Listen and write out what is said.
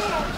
哦